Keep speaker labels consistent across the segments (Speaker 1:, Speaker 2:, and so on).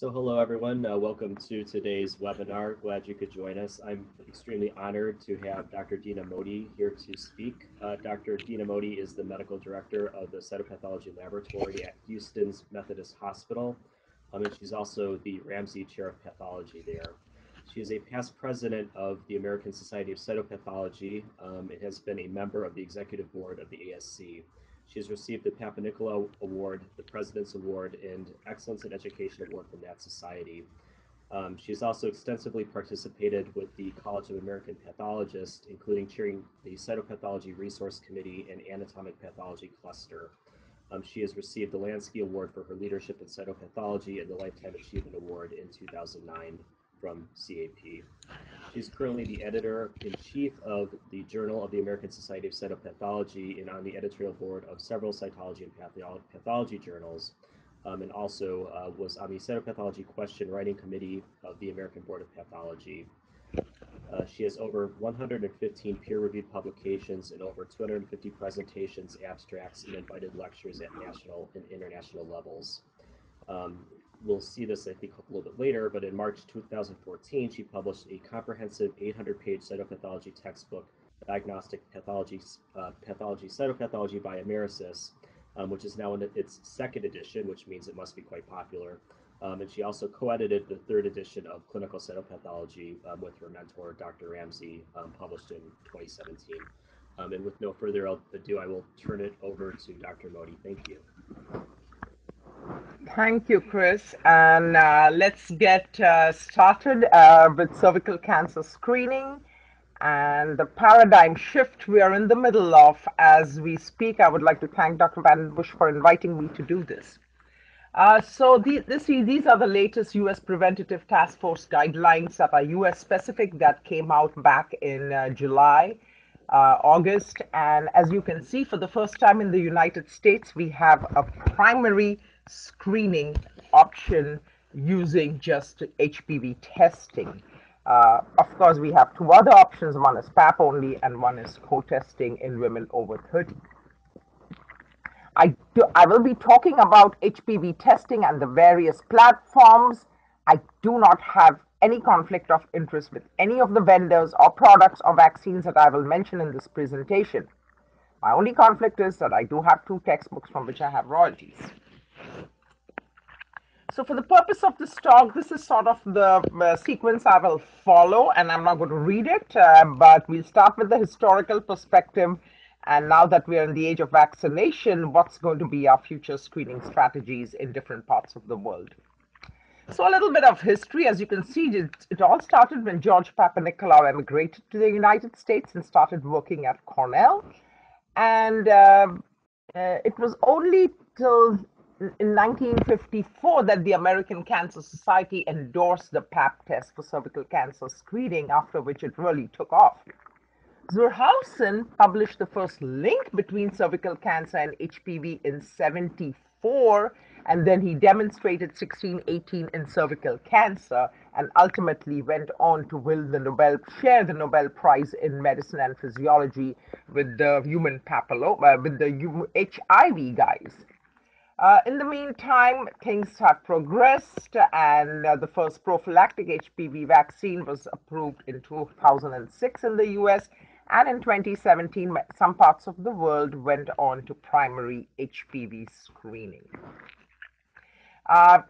Speaker 1: So hello everyone, uh, welcome to today's webinar. Glad you could join us. I'm extremely honored to have Dr. Dina Mody here to speak. Uh, Dr. Dina Mody is the medical director of the Cytopathology Laboratory at Houston's Methodist Hospital, um, and she's also the Ramzy Chair of Pathology there. She is a past president of the American Society of Cytopathology um, and has been a member of the executive board of the ASC. She has received the Papanicolaou Award, the President's Award, and Excellence in Education Award from that society. Um, she has also extensively participated with the College of American Pathologists, including chairing the Cytopathology Resource Committee and Anatomic Pathology Cluster. Um, she has received the Lansky Award for her leadership in cytopathology and the Lifetime Achievement Award in 2009 from CAP. She's currently the editor in chief of the Journal of the American Society of Cytopathology and on the editorial board of several cytology and pathology journals, um, and also uh, was on the Cytopathology Question Writing Committee of the American Board of Pathology. Uh, she has over 115 peer-reviewed publications and over 250 presentations, abstracts, and invited lectures at national and international levels. Um, we'll see this, I think, a little bit later, but in March 2014, she published a comprehensive 800-page cytopathology textbook, Diagnostic Pathology, uh, Pathology Cytopathology by Amirsys, um, which is now in its second edition, which means it must be quite popular. Um, and she also co-edited the third edition of Clinical Cytopathology um, with her mentor, Dr. Ramzy, um, published in 2017. Um, and with no further ado, I will turn it over to Dr. Mody. Thank you.
Speaker 2: Thank you, Chris. And uh, let's get uh, started uh, with cervical cancer screening and the paradigm shift we are in the middle of as we speak. I would like to thank Dr. VandenBussche for inviting me to do this. Uh, so the, this, these are the latest U.S. Preventative Task Force guidelines that are U.S. specific that came out back in uh, July, uh, August. And as you can see, for the first time in the United States, we have a primary screening option using just HPV testing. Uh, of course, we have two other options. One is PAP only and one is co-testing in women over 30. I, do, I will be talking about HPV testing and the various platforms. I do not have any conflict of interest with any of the vendors or products or vaccines that I will mention in this presentation. My only conflict is that I do have two textbooks from which I have royalties. So for the purpose of this talk, this is sort of the uh, sequence I will follow, and I'm not going to read it, uh, but we'll start with the historical perspective. And now that we are in the age of vaccination, what's going to be our future screening strategies in different parts of the world? So a little bit of history, as you can see, it, it all started when George Papanicolaou emigrated to the United States and started working at Cornell. And uh, uh it was only till in 1954 that the American Cancer Society endorsed the PAP test for cervical cancer screening, after which it really took off. zur Hausen published the first link between cervical cancer and HPV in 74, and then he demonstrated 1618 in cervical cancer, and ultimately went on to win the Nobel, share the Nobel Prize in Medicine and Physiology with the human papilloma, uh, with the HIV guys. Uh, in the meantime, things have progressed, and uh, the first prophylactic HPV vaccine was approved in 2006 in the US, and in 2017, some parts of the world went on to primary HPV screening. Uh,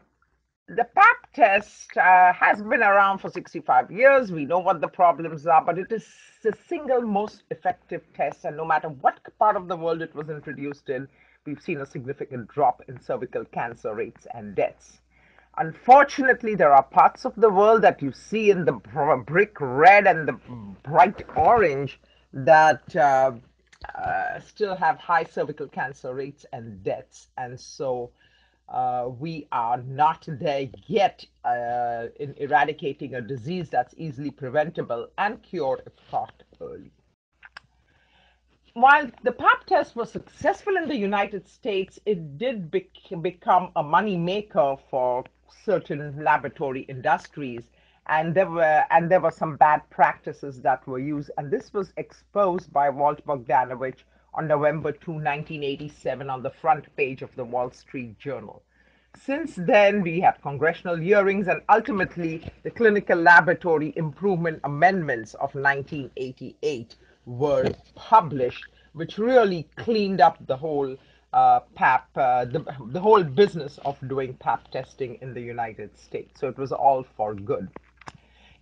Speaker 2: the PAP test uh, has been around for 65 years. We know what the problems are, but it is the single most effective test, and no matter what part of the world it was introduced in, we've seen a significant drop in cervical cancer rates and deaths. Unfortunately, there are parts of the world that you see in the brick red and the bright orange that uh, uh, still have high cervical cancer rates and deaths. And so uh, we are not there yet uh, in eradicating a disease that's easily preventable and cured if caught early while the pap test was successful in the United States, it did bec become a money maker for certain laboratory industries. And there were and there were some bad practices that were used, and this was exposed by Walt Bogdanich on November 2, 1987, on the front page of the Wall Street Journal. Since then, we had congressional hearings and ultimately the Clinical Laboratory Improvement Amendments of 1988 were published, which really cleaned up the whole uh, PAP, uh, the, the whole business of doing PAP testing in the United States. So it was all for good.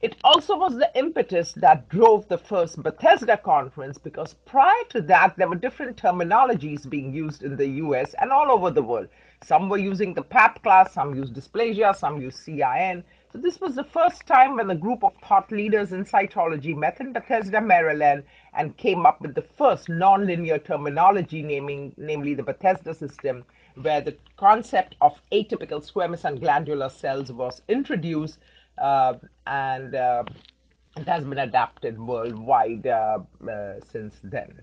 Speaker 2: It also was the impetus that drove the first Bethesda conference because prior to that, there were different terminologies being used in the US and all over the world. Some were using the PAP class, some used dysplasia, some used CIN. So this was the first time when a group of thought leaders in cytology met in Bethesda, Maryland, and came up with the first nonlinear terminology, naming, namely the Bethesda system, where the concept of atypical squamous and glandular cells was introduced uh, and uh, it has been adapted worldwide uh, since then.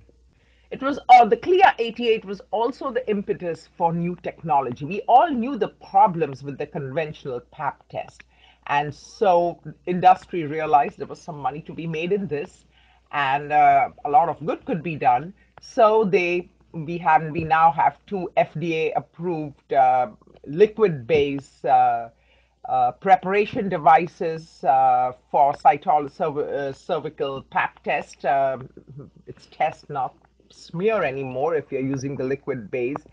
Speaker 2: It was uh, the CLIA 88 was also the impetus for new technology. We all knew the problems with the conventional PAP test. And so industry realized there was some money to be made in this and uh, a lot of good could be done. So they we have we now have two FDA approved uh, liquid based uh, preparation devices uh, for cytol uh, cervical pap test. Um, it's test, not smear anymore if you're using the liquid base.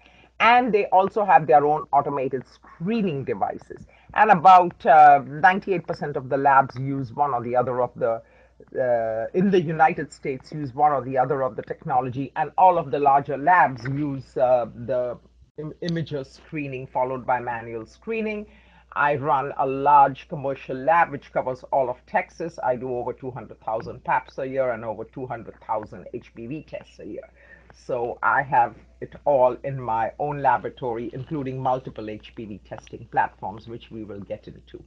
Speaker 2: And they also have their own automated screening devices. And about 98% uh, of the labs use one or the other of the uh, in the United States use one or the other of the technology, and all of the larger labs use uh, the Im- imager screening followed by manual screening. I run a large commercial lab which covers all of Texas. I do over 200,000 PAPs a year and over 200,000 HPV tests a year. So I have it all in my own laboratory, including multiple HPV testing platforms, which we will get into.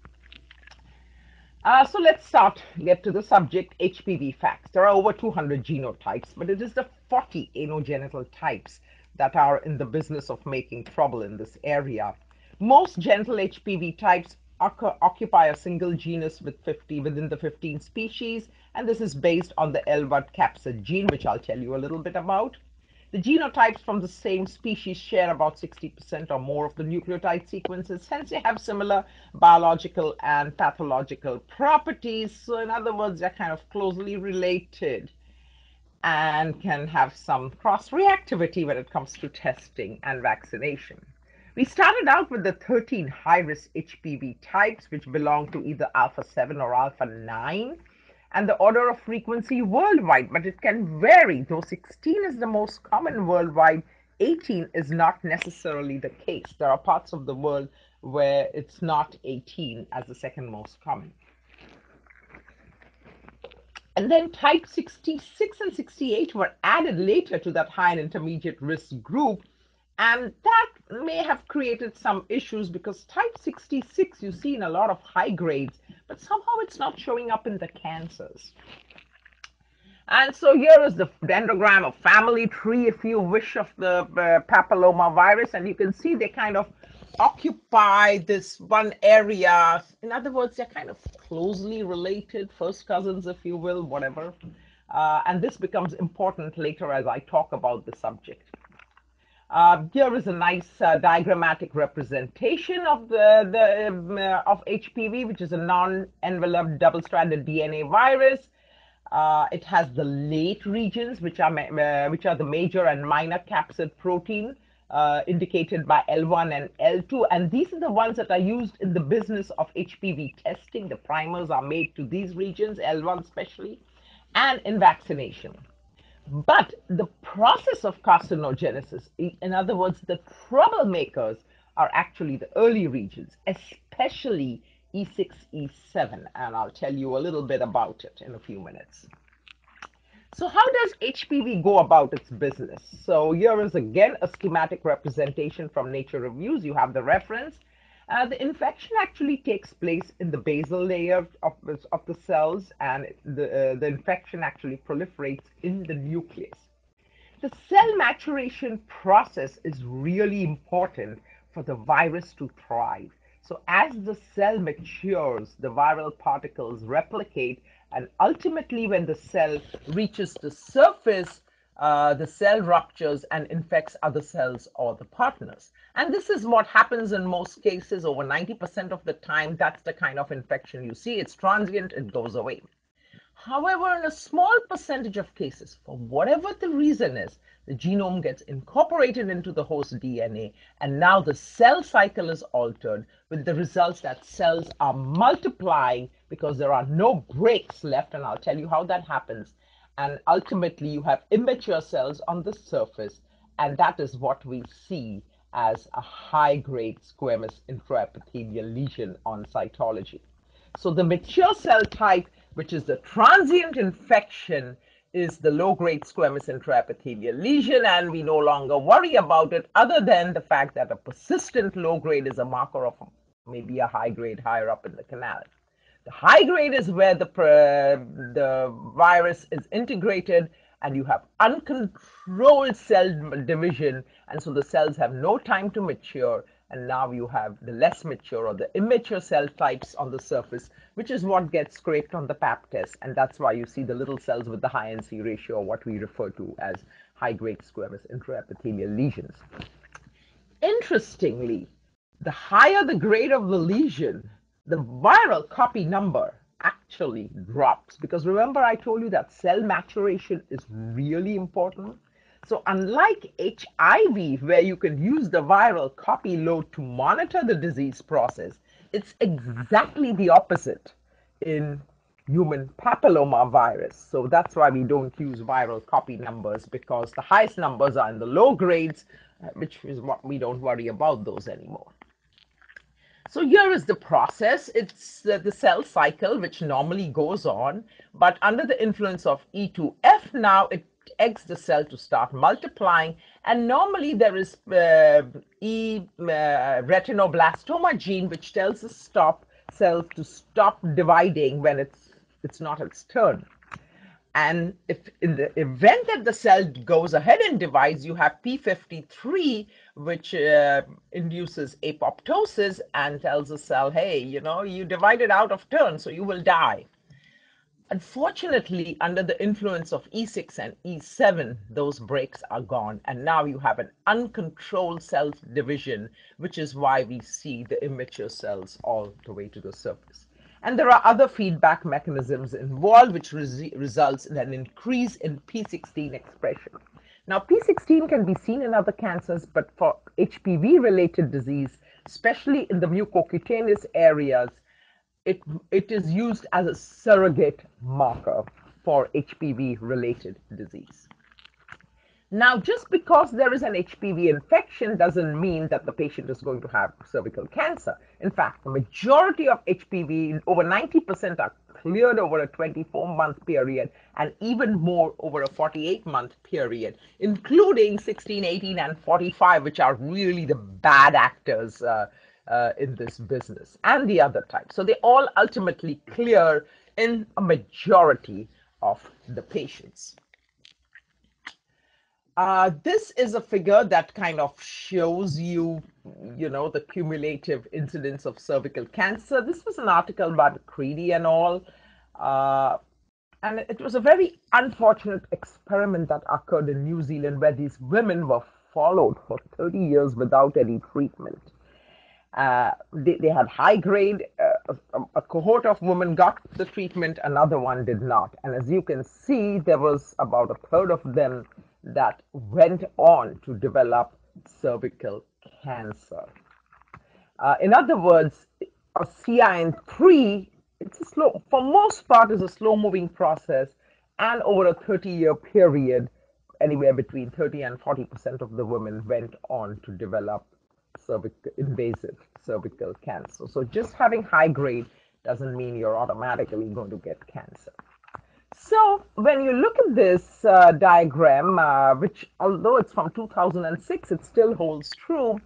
Speaker 2: Uh, so let's start, get to the subject, HPV facts. There are over 200 genotypes, but it is the 40 anogenital types that are in the business of making trouble in this area. Most genital HPV types occupy a single genus with 50 within the 15 species, and this is based on the LVUD capsid gene, which I'll tell you a little bit about. The genotypes from the same species share about 60% or more of the nucleotide sequences, hence they have similar biological and pathological properties. So in other words, they're kind of closely related and can have some cross-reactivity when it comes to testing and vaccination. We started out with the 13 high-risk HPV types, which belong to either alpha-7 or alpha-9, and the order of frequency worldwide, but it can vary. Though 16 is the most common worldwide, 18 is not necessarily the case. There are parts of the world where it's not 18 as the second most common. And then type 66 and 68 were added later to that high and intermediate risk group and that may have created some issues because type 66 you see in a lot of high grades, but somehow it's not showing up in the cancers. And so here is the dendrogram of family tree, if you wish, of the uh, papilloma virus. And you can see they kind of occupy this one area. In other words, they're kind of closely related, first cousins, if you will, whatever. Uh, and this becomes important later as I talk about the subject. Uh, here is a nice uh, diagrammatic representation of the, the um, uh, of HPV, which is a non-enveloped double-stranded DNA virus. Uh, it has the late regions, which are uh, which are the major and minor capsid protein, uh, indicated by L1 and L2, and these are the ones that are used in the business of HPV testing. The primers are made to these regions, L1 especially, and in vaccination. But the process of carcinogenesis, in other words, the troublemakers are actually the early regions, especially E6, E7, and I'll tell you a little bit about it in a few minutes. So how does HPV go about its business? So here is again a schematic representation from Nature Reviews. You have the reference uh, the infection actually takes place in the basal layer of, of the cells, and the, uh, the infection actually proliferates in the nucleus. The cell maturation process is really important for the virus to thrive. So, as the cell matures, the viral particles replicate, and ultimately, when the cell reaches the surface, uh, the cell ruptures and infects other cells or the partners. And this is what happens in most cases. Over 90% of the time, that's the kind of infection you see. It's transient, it goes away. However, in a small percentage of cases, for whatever the reason is, the genome gets incorporated into the host DNA, and now the cell cycle is altered with the results that cells are multiplying because there are no breaks left. And I'll tell you how that happens and ultimately you have immature cells on the surface and that is what we see as a high-grade squamous intraepithelial lesion on cytology. So the mature cell type, which is the transient infection, is the low-grade squamous intraepithelial lesion, and we no longer worry about it other than the fact that a persistent low grade is a marker of maybe a high grade higher up in the canal. The high grade is where the, the virus is integrated and you have uncontrolled cell division. And so the cells have no time to mature. And now you have the less mature or the immature cell types on the surface, which is what gets scraped on the pap test. And that's why you see the little cells with the high NC ratio, or what we refer to as high grade squamous intraepithelial lesions. Interestingly, the higher the grade of the lesion, the viral copy number actually drops because remember I told you that cell maturation is really important. So unlike HIV, where you can use the viral copy load to monitor the disease process, it's exactly the opposite in human papilloma virus. So that's why we don't use viral copy numbers because the highest numbers are in the low grades, uh, which is what we don't worry about those anymore. So here is the process. It's uh, the cell cycle, which normally goes on, but under the influence of E2F now, it eggs the cell to start multiplying. And normally there is uh, E uh, retinoblastoma gene, which tells the stop cell to stop dividing when it's, it's not its turn. And if in the event that the cell goes ahead and divides, you have P53, which uh, induces apoptosis and tells the cell, hey, you know, you divided out of turn, so you will die. Unfortunately, under the influence of E6 and E7, those breaks are gone. And now you have an uncontrolled cell division, which is why we see the immature cells all the way to the surface. And there are other feedback mechanisms involved, which res results in an increase in P16 expression. Now, P16 can be seen in other cancers, but for HPV related disease, especially in the mucocutaneous areas, it, it is used as a surrogate marker for HPV related disease. Now, just because there is an HPV infection doesn't mean that the patient is going to have cervical cancer. In fact, the majority of HPV, over 90%, are cleared over a 24 month period and even more over a 48 month period, including 16, 18, and 45, which are really the bad actors uh, uh, in this business, and the other types. So they all ultimately clear in a majority of the patients. Uh, this is a figure that kind of shows you, you know, the cumulative incidence of cervical cancer. This was an article about Creedy and all. Uh, and it was a very unfortunate experiment that occurred in New Zealand where these women were followed for 30 years without any treatment. Uh, they, they, had high grade, uh, a, a, cohort of women got the treatment, another one did not. And as you can see, there was about a third of them that went on to develop cervical cancer. Uh, in other words, a CIN3, it's a slow, for most part, is a slow moving process. And over a 30 year period, anywhere between 30 and 40% of the women went on to develop cervical, invasive cervical cancer. So just having high grade doesn't mean you're automatically going to get cancer. So when you look at this uh, diagram, uh, which although it's from 2006, it still holds true.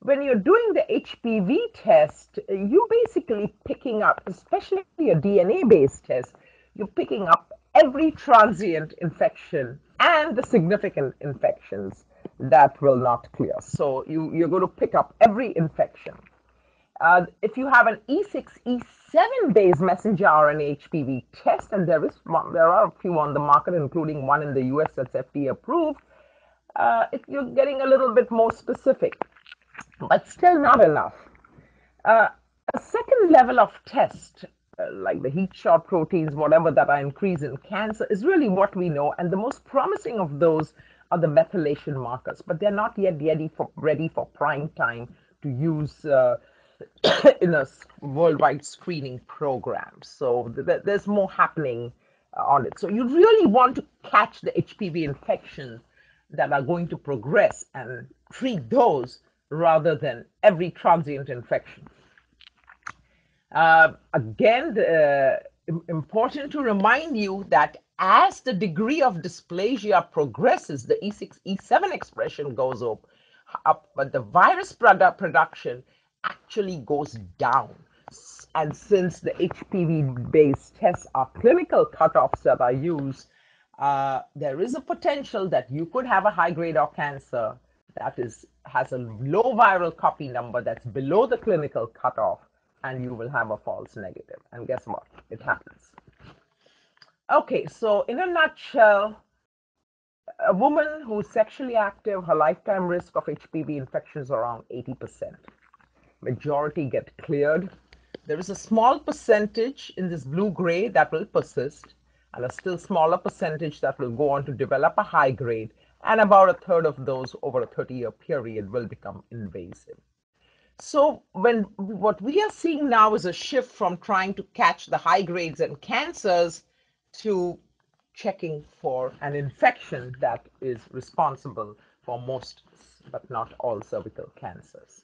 Speaker 2: When you're doing the HPV test, you're basically picking up, especially a DNA-based test, you're picking up every transient infection and the significant infections that will not clear. So you, you're going to pick up every infection. Uh, if you have an E6, E7 based messenger RNA HPV test, and there is there are a few on the market, including one in the US that's FDA approved, uh, if you're getting a little bit more specific, but still not enough. Uh, a second level of test, uh, like the heat shock proteins, whatever that are increased in cancer, is really what we know, and the most promising of those are the methylation markers, but they're not yet ready for ready for prime time to use uh, in a worldwide screening program. So th- there's more happening uh, on it. So you really want to catch the HPV infections that are going to progress and treat those rather than every transient infection. Uh, again, uh, important to remind you that as the degree of dysplasia progresses, the E6, E7 expression goes up, up but the virus product production actually goes down. And since the HPV based tests are clinical cutoffs that are used, uh, there is a potential that you could have a high grade of cancer that is has a low viral copy number that's below the clinical cutoff, and you will have a false negative. And guess what? It happens. Okay, so in a nutshell, a woman who's sexually active, her lifetime risk of HPV infection is around 80%. Majority get cleared. There is a small percentage in this blue gray that will persist, and a still smaller percentage that will go on to develop a high grade, and about a third of those over a 30 year period will become invasive. So when what we are seeing now is a shift from trying to catch the high grades and cancers to checking for an infection that is responsible for most, but not all, cervical cancers.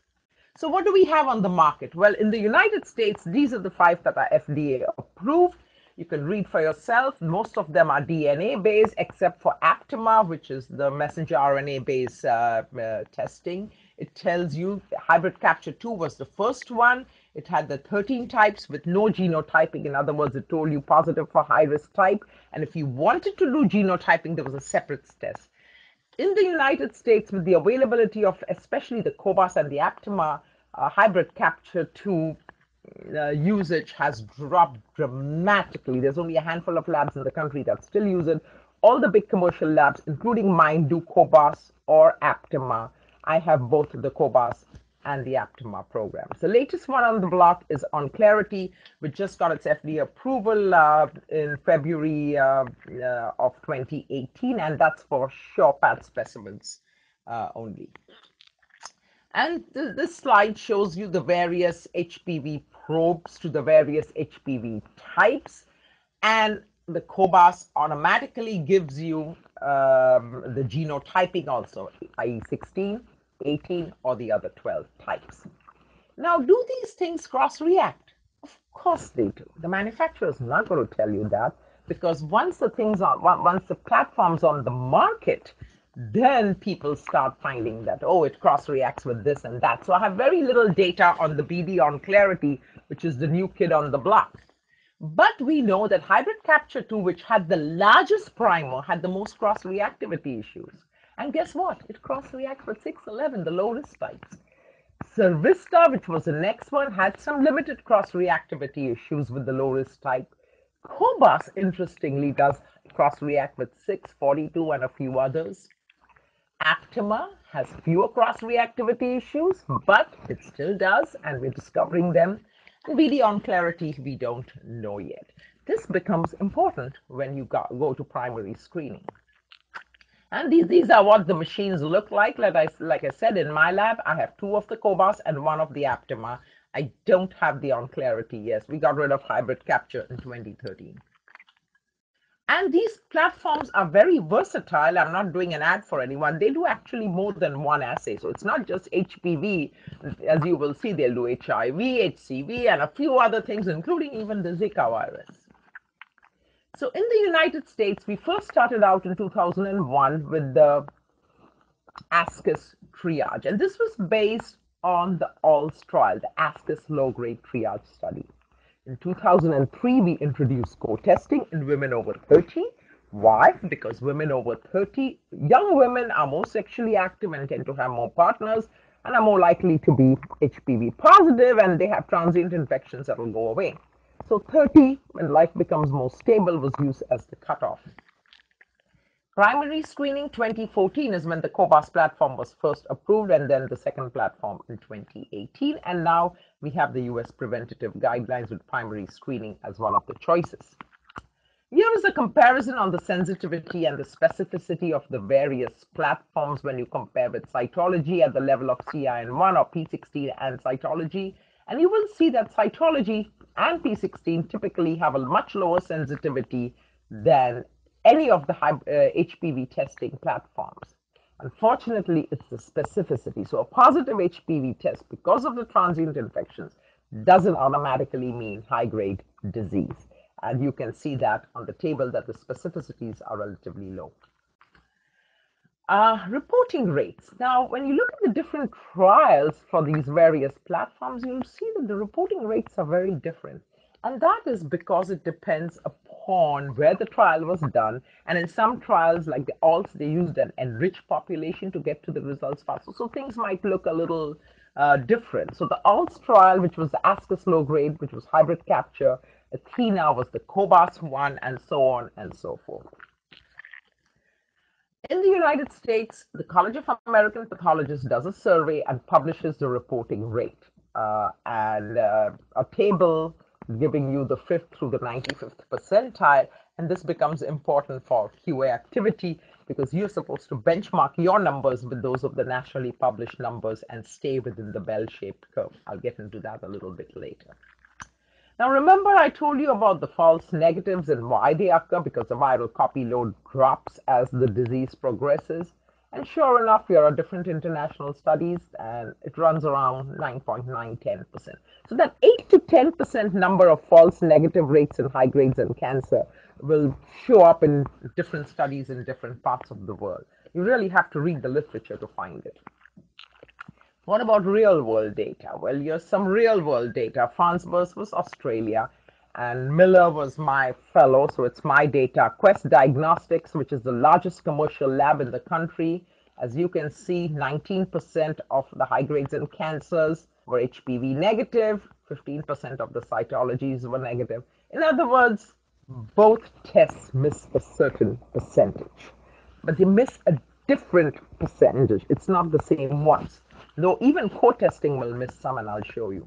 Speaker 2: So, what do we have on the market? Well, in the United States, these are the five that are FDA approved. You can read for yourself. Most of them are DNA based, except for Aptima, which is the messenger RNA based uh, uh, testing. It tells you hybrid capture 2 was the first one. It had the 13 types with no genotyping. In other words, it told you positive for high risk type. And if you wanted to do genotyping, there was a separate test. In the United States, with the availability of especially the Cobas and the Aptima, uh, hybrid capture 2 uh, usage has dropped dramatically. There's only a handful of labs in the country that still use it. All the big commercial labs, including mine, do Cobas or Aptima. I have both the Cobas and the Aptima programs. The latest one on the block is OnClarity, which just got its FDA approval uh, in February uh, uh, of 2018, and that's for SurePath specimens uh, only. And th this slide shows you the various HPV probes to the various HPV types, and the COBAS automatically gives you um, the genotyping also, i.e. 16, 18, or the other 12 types. Now, do these things cross-react? Of course they do. The manufacturer is not going to tell you that because once the things are, once the platform's on the market, then people start finding that, oh, it cross-reacts with this and that. So I have very little data on the BD OnClarity, which is the new kid on the block. But we know that hybrid capture 2, which had the largest primer, had the most cross-reactivity issues. And guess what? It cross-reacts with 611, the low-risk types. Cervista, which was the next one, had some limited cross-reactivity issues with the low-risk type. Cobas, interestingly, does cross-react with 642 and a few others. Aptima has fewer cross-reactivity issues, but it still does, and we're discovering them. And BD OnClarity, we don't know yet. This becomes important when you go to primary screening. And these, these are what the machines look like. Like I, like I said, in my lab, I have two of the Cobas and one of the Aptima. I don't have the OnClarity. Yes, we got rid of hybrid capture in 2013. And these platforms are very versatile. I'm not doing an ad for anyone. They do actually more than one assay. So it's not just HPV. As you will see, they'll do HIV, HCV, and a few other things, including even the Zika virus. So in the United States, we first started out in 2001 with the ASCUS triage. And this was based on the ALTS trial, the ASCUS low-grade triage study. In 2003, we introduced co-testing in women over 30. Why? Because women over 30, young women are more sexually active and tend to have more partners. and are more likely to be HPV positive and they have transient infections that will go away. So 30, when life becomes more stable, was used as the cutoff. Primary screening 2014 is when the COBAS platform was first approved, and then the second platform in 2018. And now we have the US preventative guidelines with primary screening as one of the choices. Here is a comparison on the sensitivity and the specificity of the various platforms when you compare with cytology at the level of CIN1 or P16 and cytology. And you will see that cytology and P16 typically have a much lower sensitivity than any of the uh, HPV testing platforms. Unfortunately, it's the specificity. So a positive HPV test, because of the transient infections, doesn't automatically mean high-grade disease. And you can see that on the table that the specificities are relatively low. Uh, reporting rates. Now, when you look at the different trials for these various platforms, you'll see that the reporting rates are very different. And that is because it depends upon where the trial was done. And in some trials, like the ALTS, they used an enriched population to get to the results faster. So things might look a little uh, different. So the ALTS trial, which was the ASCUS low grade, which was hybrid capture, Athena was the COBAS one, and so on and so forth. In the United States, the College of American Pathologists does a survey and publishes the reporting rate. Uh, and uh, a table giving you the fifth through the 95th percentile. And this becomes important for QA activity because you're supposed to benchmark your numbers with those of the nationally published numbers and stay within the bell-shaped curve. I'll get into that a little bit later. Now, remember I told you about the false negatives and why they occur because the viral copy load drops as the disease progresses. And sure enough, here are different international studies, and it runs around 9.910%. So that 8 to 10% number of false negative rates in high grades and cancer will show up in different studies in different parts of the world. You really have to read the literature to find it. What about real world data? Well, here's some real world data. Farnborough was Australia, and Miller was my fellow, so it's my data. Quest Diagnostics, which is the largest commercial lab in the country. As you can see, 19% of the high grades in cancers were HPV negative, 15% of the cytologies were negative. In other words, both tests miss a certain percentage, but they miss a different percentage. It's not the same ones. Though even co-testing will miss some, and I'll show you.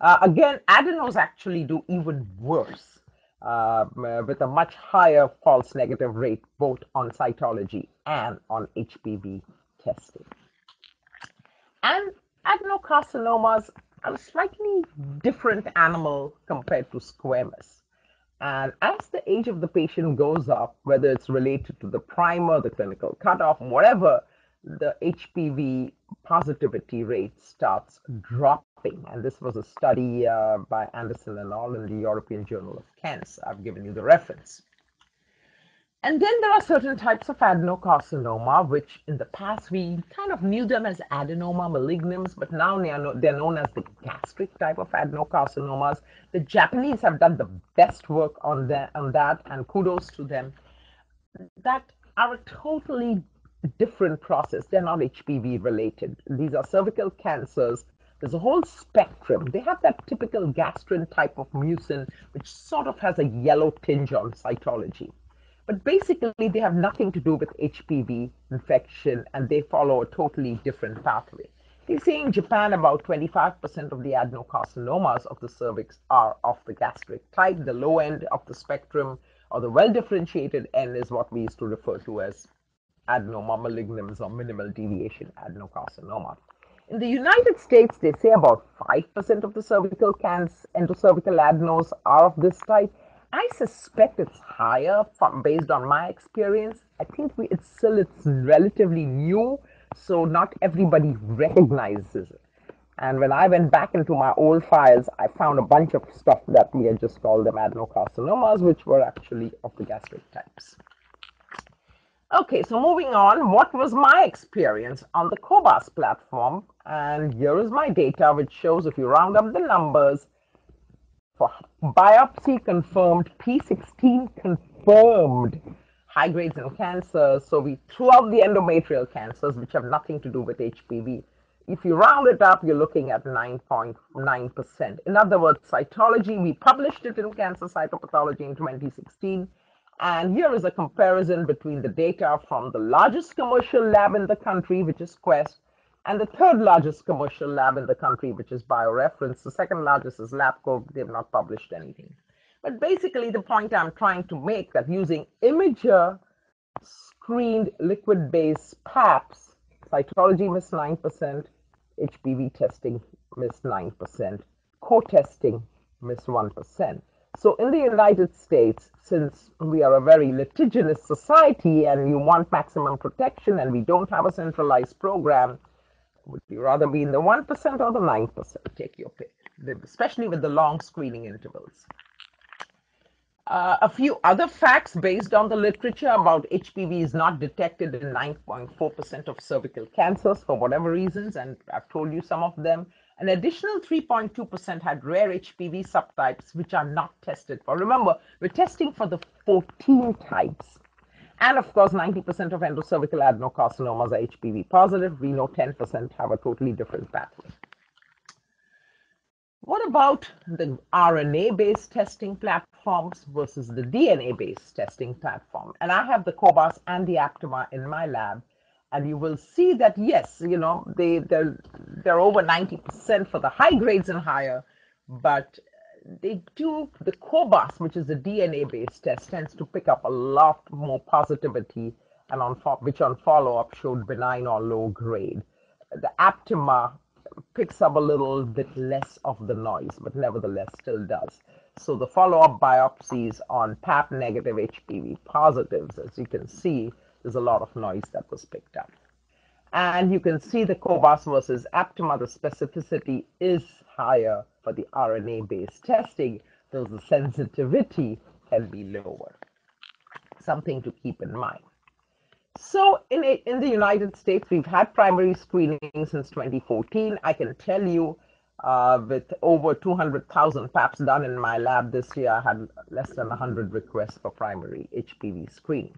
Speaker 2: Uh, again, adenos actually do even worse uh, with a much higher false negative rate, both on cytology and on HPV testing. And adenocarcinomas are a slightly different animal compared to squamous. And as the age of the patient goes up, whether it's related to the primer, the clinical cutoff, whatever, the HPV positivity rate starts dropping. And this was a study uh, by Anderson and all in the European Journal of Cancer. I've given you the reference. And then there are certain types of adenocarcinoma, which in the past we kind of knew them as adenoma malignans, but now they are they're known as the gastric type of adenocarcinomas. The Japanese have done the best work on, the, on that, and kudos to them. That are a totally different process. They're not HPV related. These are cervical cancers. There's a whole spectrum. They have that typical gastrin type of mucin, which sort of has a yellow tinge on cytology. But basically, they have nothing to do with HPV infection and they follow a totally different pathway. They say in Japan about 25% of the adenocarcinomas of the cervix are of the gastric type. The low end of the spectrum or the well differentiated end is what we used to refer to as adenoma malignans or minimal deviation adenocarcinoma. In the United States, they say about 5% of the cervical cancer, endocervical adenos are of this type. I suspect it's higher from, based on my experience. I think we, it's still it's relatively new, so not everybody recognizes it. And when I went back into my old files, I found a bunch of stuff that we had just called them adenocarcinomas, which were actually of the gastric types. Okay, so moving on, what was my experience on the COBAS platform? And here is my data, which shows if you round up the numbers for biopsy confirmed, P16 confirmed high grades in cancer. So we threw out the endometrial cancers, which have nothing to do with HPV. If you round it up, you're looking at 9.9%. In other words, cytology, we published it in Cancer Cytopathology in 2016. And here is a comparison between the data from the largest commercial lab in the country, which is Quest, and the third largest commercial lab in the country, which is BioReference. The second largest is LabCorp. They've not published anything. But basically, the point I'm trying to make that using imager screened liquid based PAPs, cytology missed 9%, HPV testing missed 9%, co testing missed 1%. So in the United States, since we are a very litigious society and you want maximum protection and we don't have a centralized program, would you rather be in the 1% or the 9%? Take your pick, especially with the long screening intervals. Uh, a few other facts based on the literature about HPV is not detected in 9.4% of cervical cancers for whatever reasons, and I've told you some of them. An additional 3.2% had rare HPV subtypes which are not tested for. Remember, we're testing for the 14 types. And of course, 90% of endocervical adenocarcinomas are HPV positive. We know 10% have a totally different pathway. What about the RNA based testing platforms versus the DNA based testing platform? And I have the Cobas and the Aptima in my lab. And you will see that, yes, you know, they, they're, they're over 90% for the high grades and higher, but they do the cobas which is a dna based test tends to pick up a lot more positivity and on which on follow-up showed benign or low grade. The aptima picks up a little bit less of the noise but nevertheless still does. So the follow-up biopsies on pap negative hpv positives as you can see there's a lot of noise that was picked up and you can see the cobas versus aptima the specificity is higher for the RNA-based testing, though the sensitivity can be lower. Something to keep in mind. So in, a, in the United States, we've had primary screening since 2014. I can tell you uh, with over 200,000 PAPs done in my lab this year, I had less than 100 requests for primary HPV screening.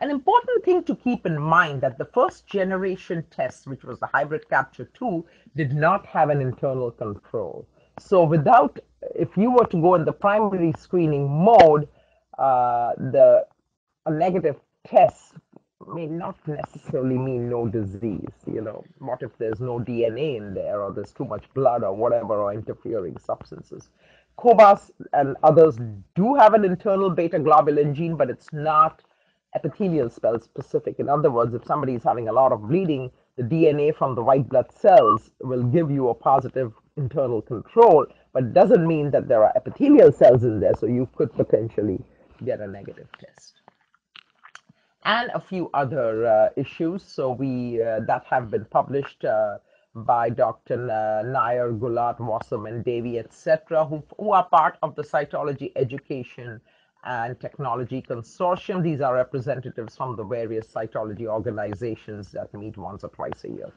Speaker 2: An important thing to keep in mind that the first generation test, which was the hybrid capture 2, did not have an internal control. So without, if you were to go in the primary screening mode, uh, the a negative test may not necessarily mean no disease. You know, what if there's no DNA in there, or there's too much blood, or whatever, or interfering substances? Cobas and others do have an internal beta globin gene, but it's not epithelial cell specific. In other words, if somebody is having a lot of bleeding, the DNA from the white blood cells will give you a positive internal control, but it doesn't mean that there are epithelial cells in there, so you could potentially get a negative test. And a few other uh, issues, so we uh, that have been published uh, by Dr. Nayar, Gulat, Wassam, and Davey, etc., who, who are part of the cytology education and Technology Consortium. These are representatives from the various cytology organizations that meet once or twice a year.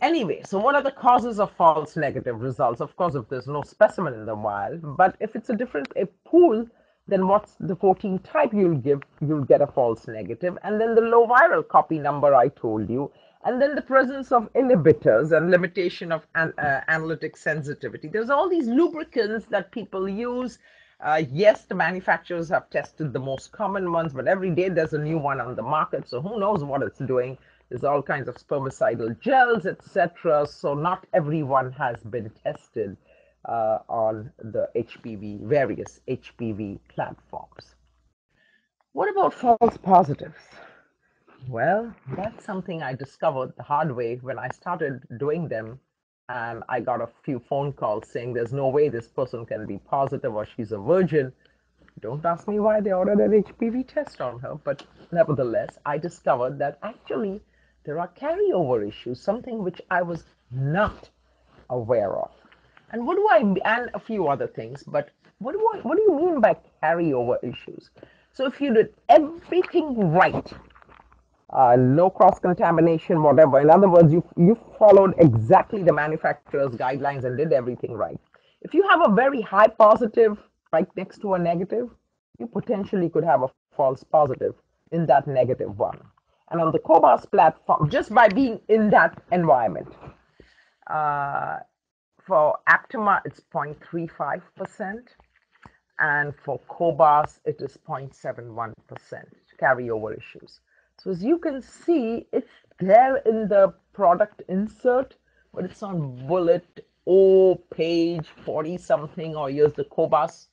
Speaker 2: Anyway, so what are the causes of false negative results? Of course, if there's no specimen in the wild, but if it's a different a pool, then what's the 14 type you'll give? You'll get a false negative, and then the low viral copy number I told you, and then the presence of inhibitors and limitation of an, uh, analytic sensitivity. There's all these lubricants that people use uh, yes, the manufacturers have tested the most common ones, but every day there's a new one on the market. So who knows what it's doing? There's all kinds of spermicidal gels, etc. So not everyone has been tested uh, on the HPV, various HPV platforms. What about false positives? Well, that's something I discovered the hard way when I started doing them and I got a few phone calls saying there's no way this person can be positive or she's a virgin. Don't ask me why they ordered an HPV test on her, but nevertheless, I discovered that actually there are carryover issues, something which I was not aware of. And what do I and a few other things, but what do I what do you mean by carryover issues? So if you did everything right uh, no cross contamination, whatever. In other words, you you followed exactly the manufacturer's guidelines and did everything right. If you have a very high positive right next to a negative, you potentially could have a false positive in that negative one. And on the Cobas platform, just by being in that environment, uh, for Aptima, it's 0.35%, and for Cobas, it is 0.71% carryover issues. So as you can see, it's there in the product insert, but it's on bullet O page 40 something, or here's the Cobas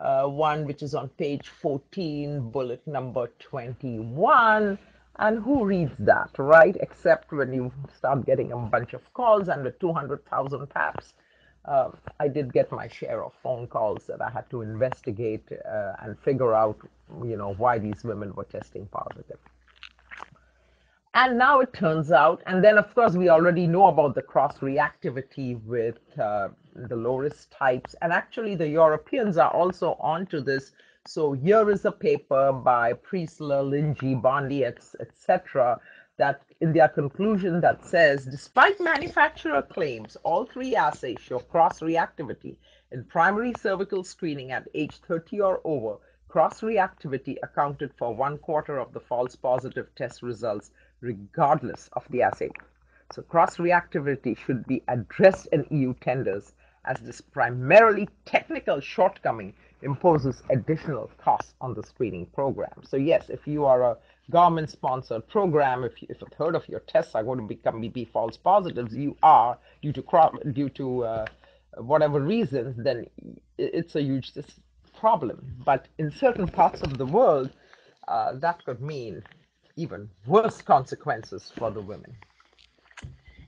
Speaker 2: uh, one, which is on page 14, bullet number 21. And who reads that, right? Except when you start getting a bunch of calls and the 200,000 PAPs. Uh, I did get my share of phone calls that I had to investigate uh, and figure out, you know, why these women were testing positive. And now it turns out, and then of course we already know about the cross reactivity with uh, the low risk types, and actually the Europeans are also onto this. So here is a paper by Preisler, Lynge, Bonde, etc., that in their conclusion that says, despite manufacturer claims, all three assays show cross reactivity in primary cervical screening at age 30 or over. Cross reactivity accounted for one quarter of the false positive test results regardless of the assay. So cross-reactivity should be addressed in EU tenders as this primarily technical shortcoming imposes additional costs on the screening program. So yes, if you are a government-sponsored program, if, you, if a third of your tests are going to become be false positives, you are due to due to uh, whatever reasons, then it's a huge problem. But in certain parts of the world, uh, that could mean even worse consequences for the women.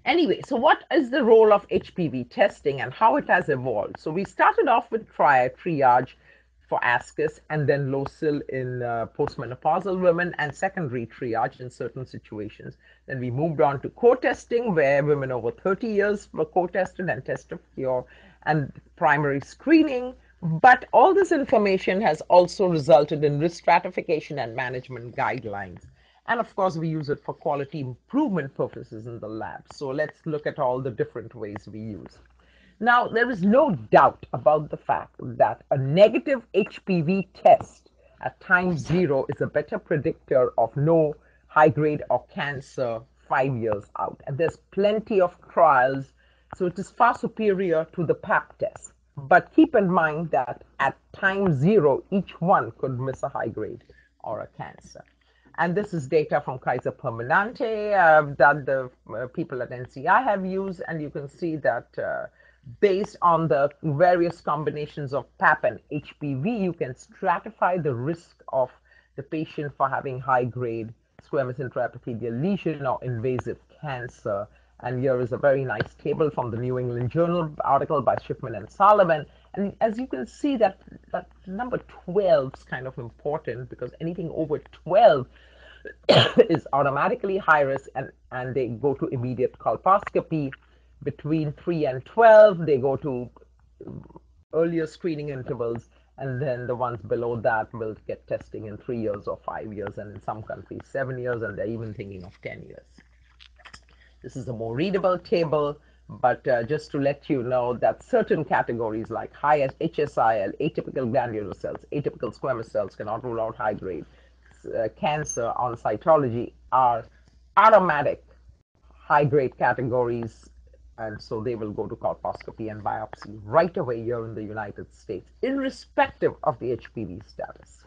Speaker 2: Anyway, so what is the role of HPV testing and how it has evolved? So we started off with tri triage for ascus and then low-SIL in uh, postmenopausal women and secondary triage in certain situations. Then we moved on to co-testing where women over 30 years were co-tested and tested for and primary screening. But all this information has also resulted in risk stratification and management guidelines. And of course, we use it for quality improvement purposes in the lab. So let's look at all the different ways we use. Now, there is no doubt about the fact that a negative HPV test at time zero is a better predictor of no high grade or cancer five years out. And there's plenty of trials, so it is far superior to the PAP test. But keep in mind that at time zero, each one could miss a high grade or a cancer. And this is data from Kaiser Permanente uh, that the uh, people at NCI have used. And you can see that uh, based on the various combinations of PAP and HPV, you can stratify the risk of the patient for having high grade squamous intraepithelial lesion or invasive cancer. And here is a very nice table from the New England Journal article by Schiffman and Solomon. And as you can see, that, that number 12 is kind of important because anything over 12 is automatically high risk and, and they go to immediate colposcopy. Between 3 and 12, they go to earlier screening intervals, and then the ones below that will get testing in three years or five years, and in some countries, seven years, and they're even thinking of 10 years. This is a more readable table, but uh, just to let you know that certain categories like high HSIL, atypical glandular cells, atypical squamous cells cannot rule out high grade uh, cancer on cytology are automatic high grade categories and so they will go to colposcopy and biopsy right away here in the United States, irrespective of the HPV status.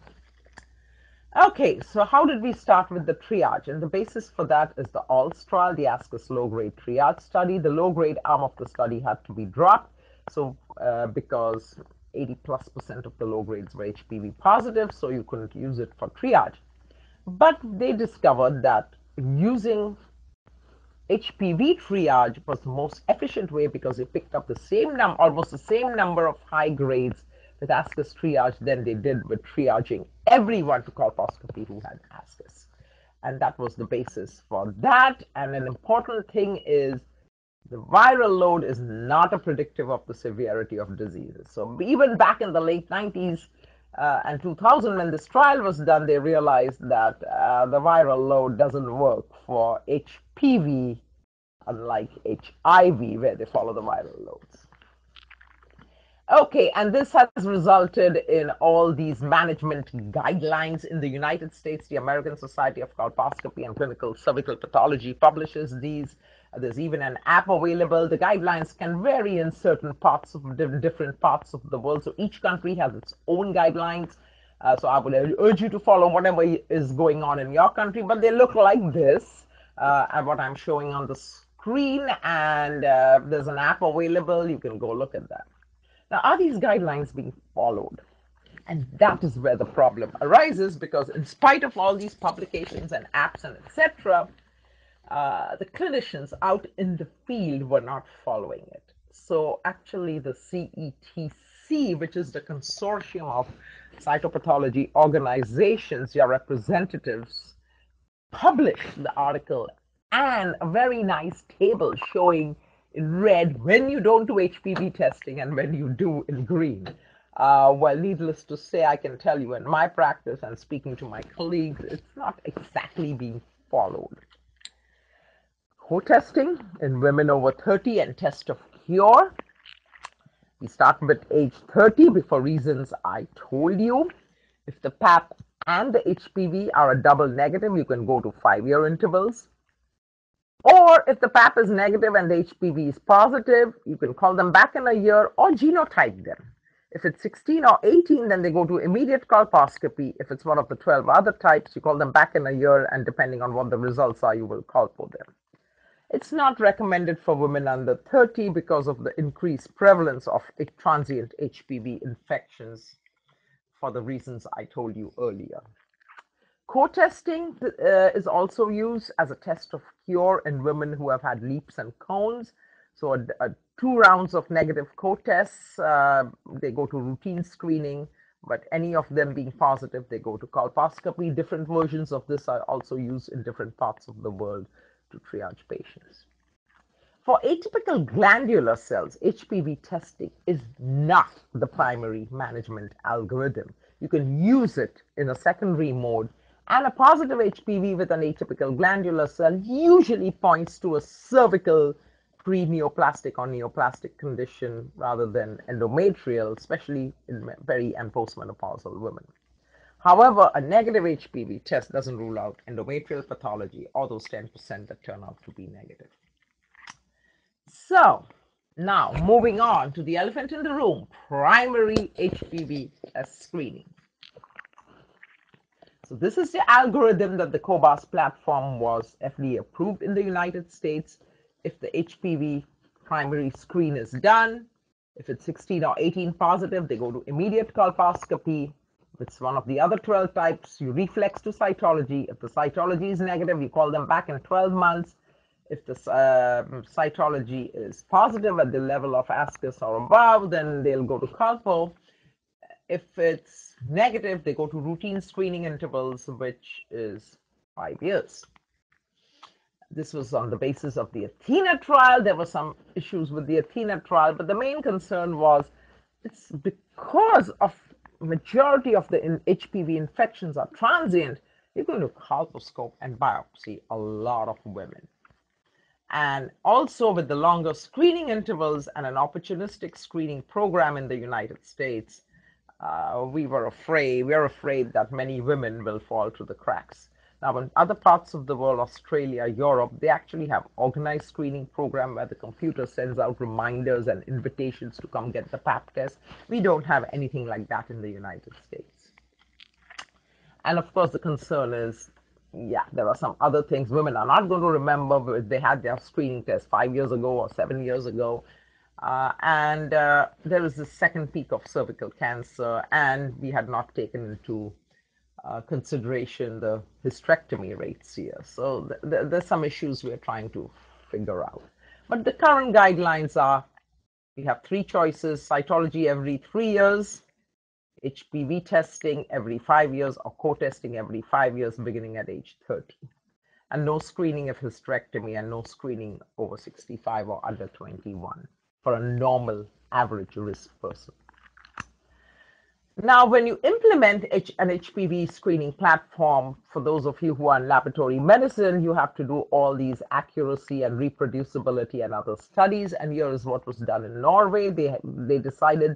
Speaker 2: Okay, so how did we start with the triage? And the basis for that is the ALTS trial, the ASCUS low-grade triage study. The low-grade arm of the study had to be dropped, so uh, because 80 plus percent of the low grades were HPV positive, so you couldn't use it for triage. But they discovered that using HPV triage was the most efficient way because they picked up the same number, almost the same number of high grades with ASCUS triage than they did with triaging everyone to colposcopy who had ASCUS. And that was the basis for that. And an important thing is the viral load is not a predictive of the severity of diseases. So even back in the late 90s, uh, and 2000, when this trial was done, they realized that uh, the viral load doesn't work for HPV, unlike HIV, where they follow the viral loads. Okay, and this has resulted in all these management guidelines in the United States. The American Society of Colposcopy and Clinical Cervical Pathology publishes these. There's even an app available. The guidelines can vary in certain parts of different parts of the world. So each country has its own guidelines. Uh, so I would urge you to follow whatever is going on in your country, but they look like this, uh, and what I'm showing on the screen. And uh, there's an app available. You can go look at that. Now, are these guidelines being followed? And that is where the problem arises because, in spite of all these publications and apps and etc., uh, the clinicians out in the field were not following it. So, actually, the CETC, which is the consortium of cytopathology organizations, your representatives, published the article and a very nice table showing in red when you don't do HPV testing and when you do in green. Uh, well, needless to say, I can tell you in my practice and speaking to my colleagues, it's not exactly being followed. Co-testing in women over 30 and test of cure. We start with age 30 for reasons I told you. If the PAP and the HPV are a double negative, you can go to five-year intervals. Or if the PAP is negative and the HPV is positive, you can call them back in a year or genotype them. If it's 16 or 18, then they go to immediate colposcopy. If it's one of the 12 other types, you call them back in a year, and depending on what the results are, you will call for them. It's not recommended for women under 30 because of the increased prevalence of transient HPV infections for the reasons I told you earlier. Co-testing uh, is also used as a test of cure in women who have had LEEPs and cones. So a, a two rounds of negative co-tests, uh, they go to routine screening, but any of them being positive, they go to colposcopy. Different versions of this are also used in different parts of the world to triage patients. For atypical glandular cells, HPV testing is not the primary management algorithm. You can use it in a secondary mode and a positive HPV with an atypical glandular cell usually points to a cervical pre-neoplastic or neoplastic condition rather than endometrial, especially in peri and postmenopausal women. However, a negative HPV test doesn't rule out endometrial pathology or those 10% that turn out to be negative. So, now moving on to the elephant in the room primary HPV screening. So this is the algorithm that the COBAS platform was FDA approved in the United States. If the HPV primary screen is done, if it's 16 or 18 positive, they go to immediate colposcopy. It's one of the other 12 types, you reflex to cytology. If the cytology is negative, you call them back in 12 months. If the uh, cytology is positive at the level of ASCUS or above, then they'll go to colpo. If it's negative, they go to routine screening intervals, which is five years. This was on the basis of the Athena trial. There were some issues with the Athena trial, but the main concern was it's because of majority of the HPV infections are transient, you're going to colposcope and biopsy a lot of women. And also with the longer screening intervals and an opportunistic screening program in the United States, uh, we were afraid, we are afraid that many women will fall through the cracks. Now, in other parts of the world, Australia, Europe, they actually have organized screening program where the computer sends out reminders and invitations to come get the pap test. We don't have anything like that in the United States. And of course, the concern is, yeah, there are some other things women are not going to remember. If they had their screening test five years ago or seven years ago. Uh, and uh, there is the second peak of cervical cancer, and we had not taken into uh, consideration the hysterectomy rates here. So th th there's some issues we're trying to figure out. But the current guidelines are we have three choices cytology every three years, HPV testing every five years, or co testing every five years beginning at age 30. And no screening of hysterectomy and no screening over 65 or under 21 for a normal average risk person. Now, when you implement H an HPV screening platform, for those of you who are in laboratory medicine, you have to do all these accuracy and reproducibility and other studies. And here is what was done in Norway. They, they decided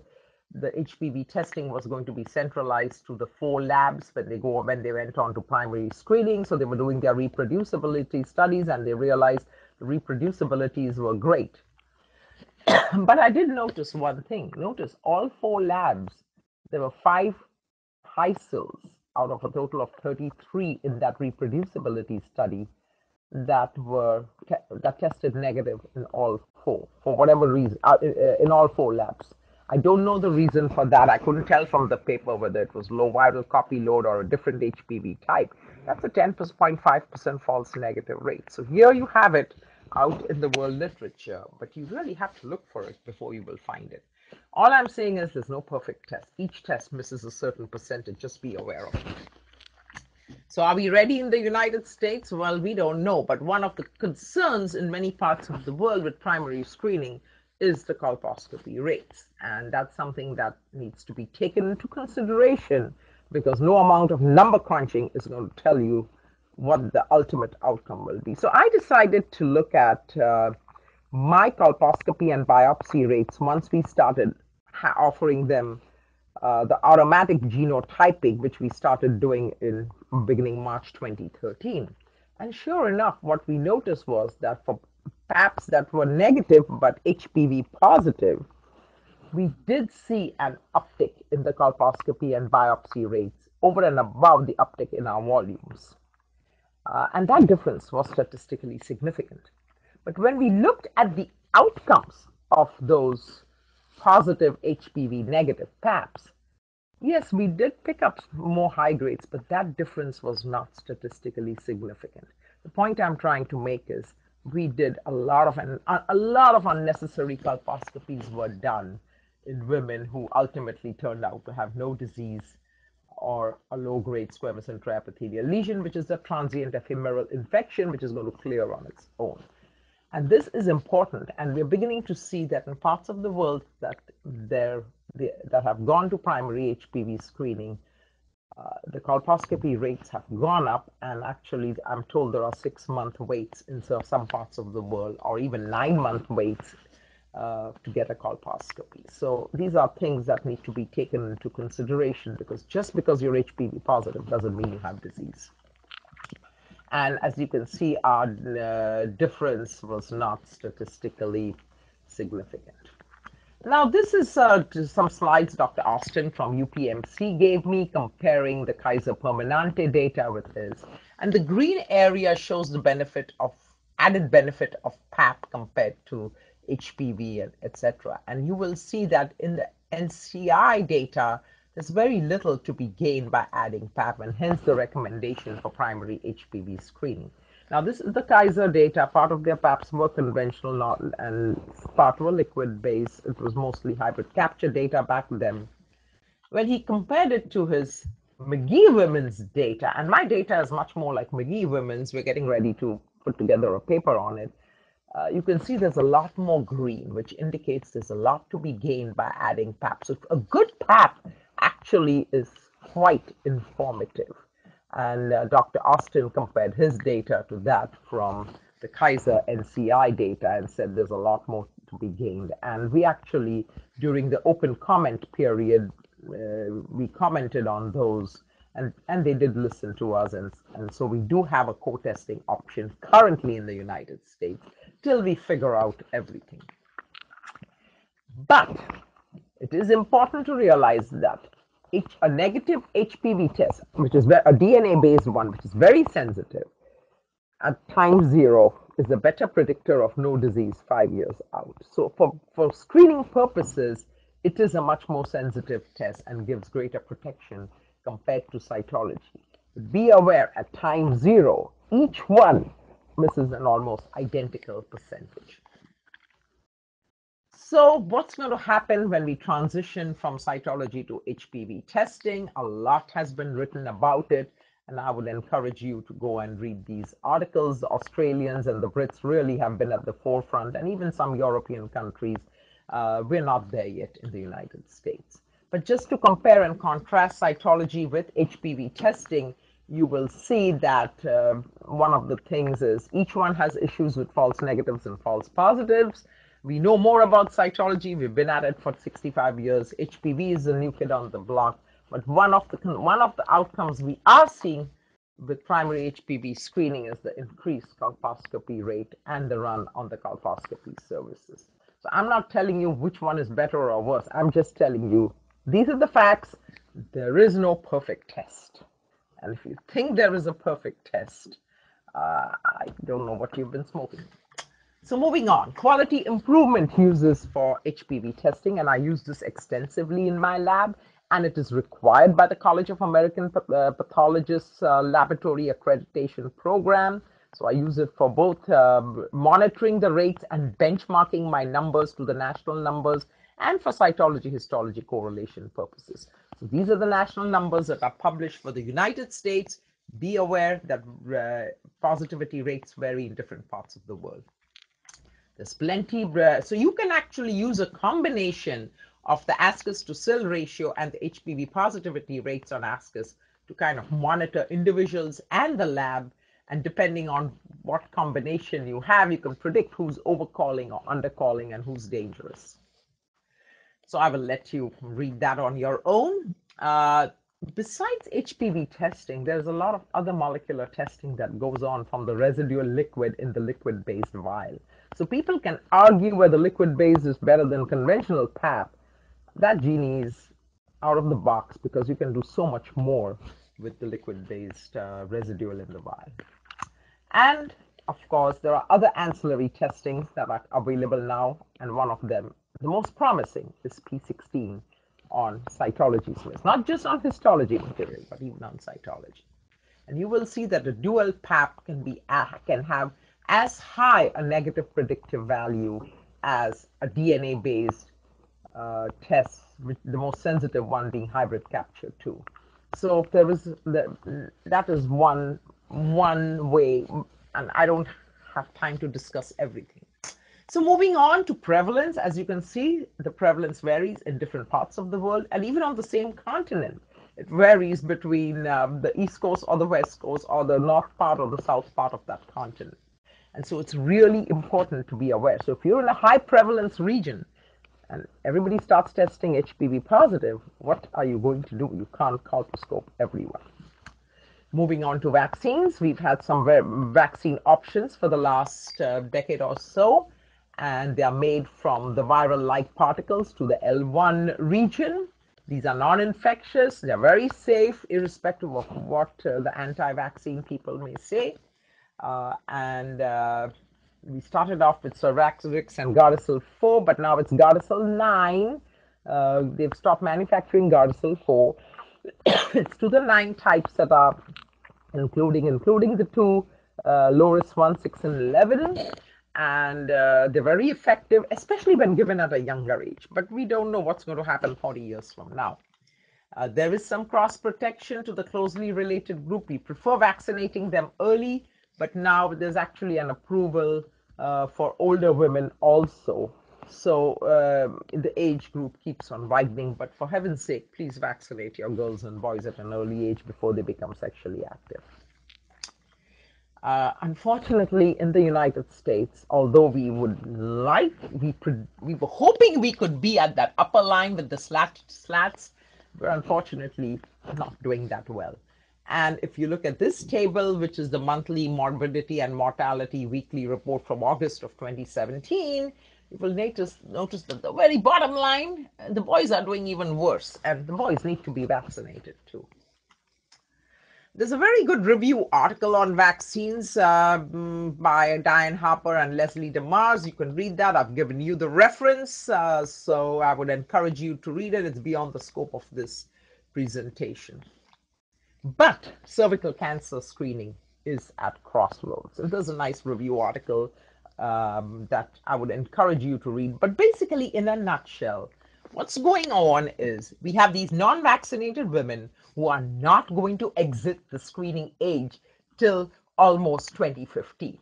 Speaker 2: the HPV testing was going to be centralized to the four labs when they go when they went on to primary screening. So they were doing their reproducibility studies and they realized the reproducibilities were great. but I did notice one thing. Notice all four labs, there were five HSILs out of a total of 33 in that reproducibility study that were that tested negative in all four for whatever reason uh, in all four labs. I don't know the reason for that. I couldn't tell from the paper whether it was low viral copy load or a different HPV type. That's a 10.5% false negative rate. So here you have it out in the world literature, but you really have to look for it before you will find it. All I'm saying is there's no perfect test. Each test misses a certain percentage. Just be aware of it. So are we ready in the United States? Well, we don't know. But one of the concerns in many parts of the world with primary screening is the colposcopy rates. And that's something that needs to be taken into consideration because no amount of number crunching is going to tell you what the ultimate outcome will be. So I decided to look at uh, my colposcopy and biopsy rates once we started offering them uh, the automatic genotyping, which we started doing in beginning March 2013. And sure enough, what we noticed was that for PAPs that were negative but HPV positive, we did see an uptick in the colposcopy and biopsy rates over and above the uptick in our volumes. Uh, and that difference was statistically significant. But when we looked at the outcomes of those positive HPV negative PAPs, yes, we did pick up more high grades, but that difference was not statistically significant. The point I'm trying to make is we did a lot of a lot of unnecessary colposcopies were done in women who ultimately turned out to have no disease or a low-grade squamous intraepithelial lesion, which is a transient ephemeral infection, which is going to clear on its own. And this is important, and we're beginning to see that in parts of the world that there that have gone to primary HPV screening, uh, the colposcopy rates have gone up, and actually, I'm told there are six month waits in some parts of the world, or even nine month waits uh, to get a colposcopy. So these are things that need to be taken into consideration because just because you're HPV positive doesn't mean you have disease. And as you can see, our uh, difference was not statistically significant. Now, this is uh, some slides Dr. Austin from UPMC gave me comparing the Kaiser Permanente data with his. And the green area shows the benefit of added benefit of PAP compared to HPV, and etc. And you will see that in the NCI data, there's very little to be gained by adding PAP, and hence the recommendation for primary HPV screening. Now, this is the Kaiser data. Part of their PAPs were conventional not, and part were liquid based. It was mostly hybrid capture data back then. When he compared it to his Magee Women's data, and my data is much more like Magee Women's, we're getting ready to put together a paper on it. Uh, you can see there's a lot more green, which indicates there's a lot to be gained by adding PAP. So a good PAP actually is quite informative. And uh, Dr. Austin compared his data to that from the Kaiser NCI data and said there's a lot more to be gained. And we actually, during the open comment period, uh, we commented on those and, and they did listen to us. And, and so we do have a co-testing option currently in the United States till we figure out everything. But it is important to realize that H, a negative HPV test, which is a DNA based one, which is very sensitive, at time zero is a better predictor of no disease five years out. So, for, for screening purposes, it is a much more sensitive test and gives greater protection compared to cytology. Be aware at time zero, each one misses an almost identical percentage. So what's going to happen when we transition from cytology to HPV testing? A lot has been written about it, and I would encourage you to go and read these articles. The Australians and the Brits really have been at the forefront, and even some European countries. Uh, we're not there yet in the United States. But just to compare and contrast cytology with HPV testing, you will see that uh, one of the things is each one has issues with false negatives and false positives. We know more about cytology. We've been at it for 65 years. HPV is the new kid on the block. But one of the one of the outcomes we are seeing with primary HPV screening is the increased colposcopy rate and the run on the colposcopy services. So I'm not telling you which one is better or worse. I'm just telling you these are the facts. There is no perfect test. And if you think there is a perfect test, uh, I don't know what you've been smoking. So moving on, quality improvement uses for HPV testing, and I use this extensively in my lab, and it is required by the College of American uh, Pathologists uh, Laboratory Accreditation Program. So I use it for both um, monitoring the rates and benchmarking my numbers to the national numbers and for cytology histology correlation purposes. So these are the national numbers that are published for the United States. Be aware that uh, positivity rates vary in different parts of the world. There's plenty, so you can actually use a combination of the ASCUS to SIL ratio and the HPV positivity rates on ASCUS to kind of monitor individuals and the lab. And depending on what combination you have, you can predict who's overcalling or undercalling and who's dangerous. So I will let you read that on your own. Uh, besides HPV testing, there's a lot of other molecular testing that goes on from the residual liquid in the liquid based vial. So people can argue whether liquid based is better than conventional PAP, that genie is out of the box because you can do so much more with the liquid-based uh, residual in the vial. And of course, there are other ancillary testings that are available now, and one of them, the most promising, is P16 on cytology Smith, not just on histology material, but even on cytology. And you will see that a dual PAP can be can have as high a negative predictive value as a DNA-based uh, tests, the most sensitive one being hybrid capture two. So there is that is one one way, and I don't have time to discuss everything. So moving on to prevalence, as you can see, the prevalence varies in different parts of the world, and even on the same continent, it varies between um, the east coast or the west coast or the north part or the south part of that continent. And so it's really important to be aware. So if you're in a high prevalence region, and everybody starts testing HPV positive, what are you going to do? You can't colposcope everyone. Moving on to vaccines, we've had some vaccine options for the last uh, decade or so, and they are made from the viral-like particles to the L1 region. These are non-infectious, they're very safe, irrespective of what uh, the anti-vaccine people may say. Uh, and uh, we started off with Cervarix and Gardasil 4, but now it's Gardasil 9. Uh, they've stopped manufacturing Gardasil 4. it's to the nine types that are including including the two uh, low risk 1, 6, and 11. And uh, they're very effective, especially when given at a younger age. But we don't know what's going to happen 40 years from now. Uh, there is some cross protection to the closely related group. We prefer vaccinating them early, but now there's actually an approval uh, for older women also. So um, the age group keeps on widening, but for heaven's sake, please vaccinate your girls and boys at an early age before they become sexually active. Uh, unfortunately, in the United States, although we would like, we, we were hoping we could be at that upper line with the slat, slats, we're unfortunately not doing that well. And if you look at this table, which is the monthly morbidity and mortality weekly report from August of 2017, you will notice, notice that the very bottom line, the boys are doing even worse, and the boys need to be vaccinated too. There's a very good review article on vaccines uh, by Diane Harper and Leslie DeMars. You can read that. I've given you the reference, uh, so I would encourage you to read it. It's beyond the scope of this presentation. But cervical cancer screening is at crossroads. And there's a nice review article um, that I would encourage you to read. But basically, in a nutshell, what's going on is we have these non vaccinated women who are not going to exit the screening age till almost 2050.